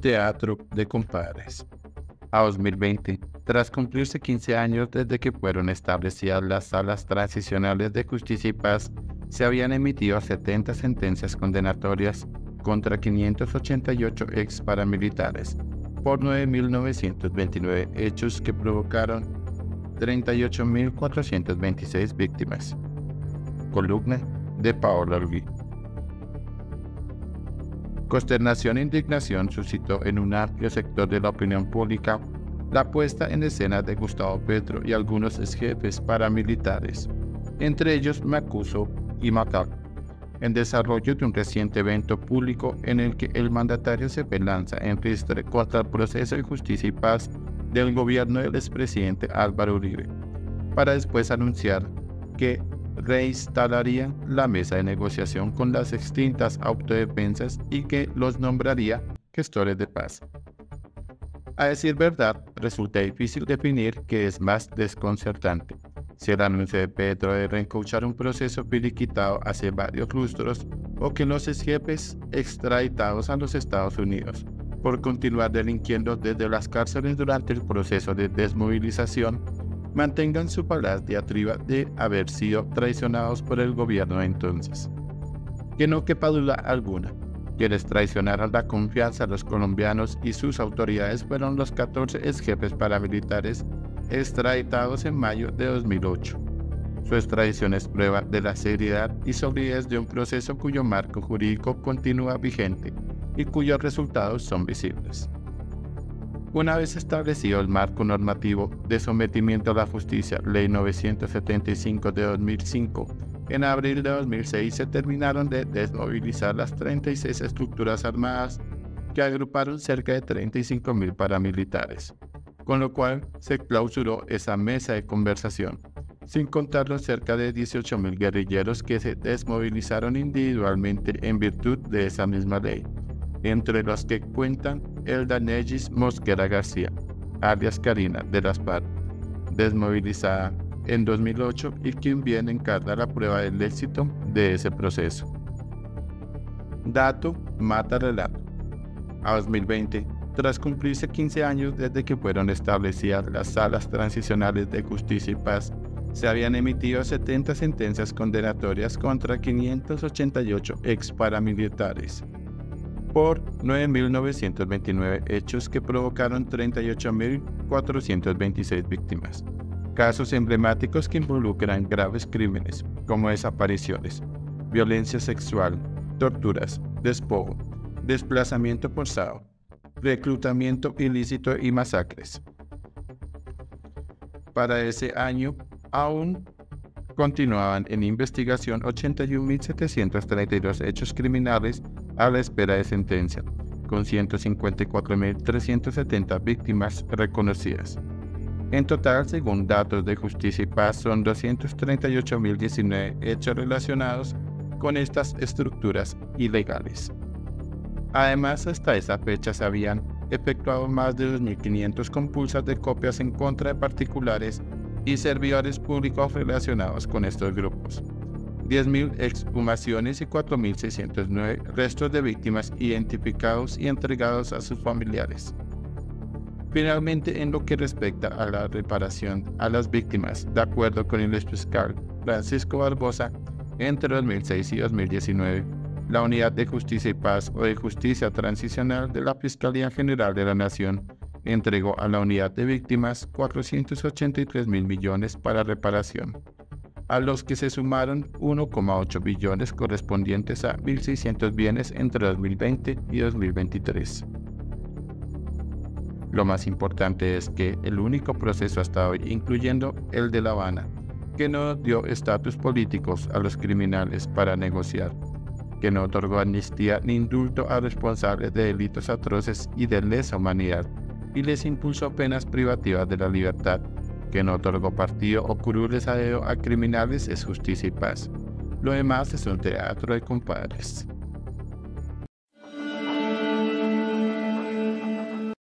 Teatro de Compadres. A 2020, tras cumplirse 15 años desde que fueron establecidas las salas transicionales de justicia y paz, se habían emitido 70 sentencias condenatorias contra 588 ex paramilitares por 9.929 hechos que provocaron 38.426 víctimas. Columna de Paola Rugui. Consternación e indignación suscitó en un amplio sector de la opinión pública la puesta en escena de Gustavo Petro y algunos ex jefes paramilitares, entre ellos Macuso y Macac, en desarrollo de un reciente evento público en el que el mandatario se lanza en ristre contra el proceso de justicia y paz del gobierno del expresidente Álvaro Uribe, para después anunciar que reinstalaría la mesa de negociación con las extintas autodefensas y que los nombraría gestores de paz. A decir verdad, resulta difícil definir qué es más desconcertante, si el anuncio de Petro de reencauchar un proceso filiquitado hace varios lustros o que los jefes extraditados a los Estados Unidos por continuar delinquiendo desde las cárceles durante el proceso de desmovilización mantengan su palaz diatriba de haber sido traicionados por el gobierno entonces. Que no quepa duda alguna, quienes traicionaron la confianza a los colombianos y sus autoridades fueron los 14 ex jefes paramilitares extraditados en mayo de 2008. Su extradición es prueba de la seriedad y solidez de un proceso cuyo marco jurídico continúa vigente y cuyos resultados son visibles. Una vez establecido el marco normativo de sometimiento a la justicia, Ley 975 de 2005, en abril de 2006 se terminaron de desmovilizar las 36 estructuras armadas que agruparon cerca de 35.000 paramilitares, con lo cual se clausuró esa mesa de conversación, sin contar los cerca de 18.000 guerrilleros que se desmovilizaron individualmente en virtud de esa misma ley entre los que cuentan Elda Negis Mosquera García, alias Karina de las FARC, desmovilizada en 2008 y quien viene encarna la prueba del éxito de ese proceso. Dato mata relato. A 2020, tras cumplirse 15 años desde que fueron establecidas las salas transicionales de justicia y paz, se habían emitido 70 sentencias condenatorias contra 588 ex paramilitares por 9.929 hechos que provocaron 38.426 víctimas. Casos emblemáticos que involucran graves crímenes como desapariciones, violencia sexual, torturas, despojo, desplazamiento forzado, reclutamiento ilícito y masacres. Para ese año, aún continuaban en investigación 81.732 hechos criminales a la espera de sentencia, con 154.370 víctimas reconocidas. En total, según datos de Justicia y Paz, son 238.019 hechos relacionados con estas estructuras ilegales. Además, hasta esa fecha se habían efectuado más de 2.500 compulsas de copias en contra de particulares y servidores públicos relacionados con estos grupos. 10.000 exhumaciones y 4.609 restos de víctimas identificados y entregados a sus familiares. Finalmente, en lo que respecta a la reparación a las víctimas, de acuerdo con el fiscal Francisco Barbosa, entre 2006 y 2019, la Unidad de Justicia y Paz o de Justicia Transicional de la Fiscalía General de la Nación entregó a la Unidad de Víctimas 483 mil millones para reparación a los que se sumaron 1,8 billones correspondientes a 1.600 bienes entre 2020 y 2023. Lo más importante es que el único proceso hasta hoy, incluyendo el de La Habana, que no dio estatus políticos a los criminales para negociar, que no otorgó amnistía ni indulto a responsables de delitos atroces y de lesa humanidad, y les impulsó penas privativas de la libertad que no otorgó partido o curules a a criminales es justicia y paz. Lo demás es un teatro de compadres.